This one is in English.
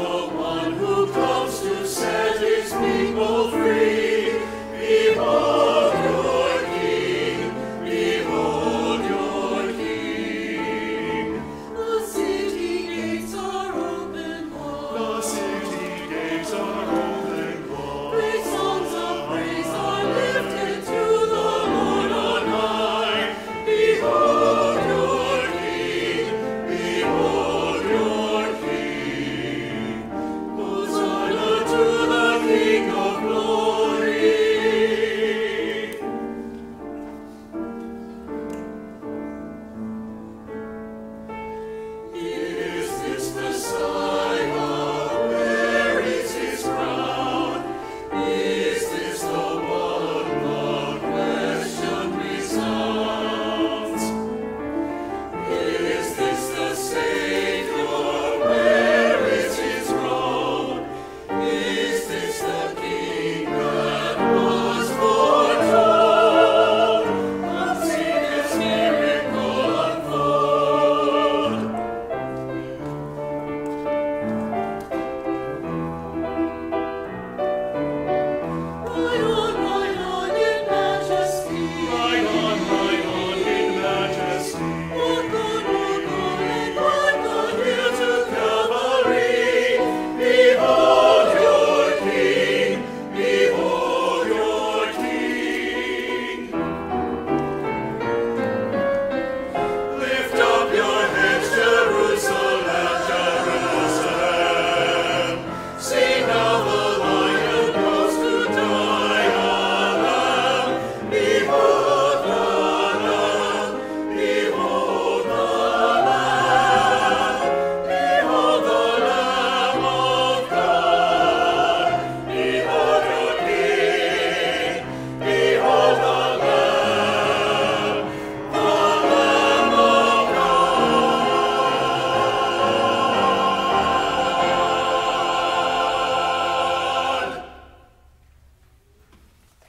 the one who comes to set his people free.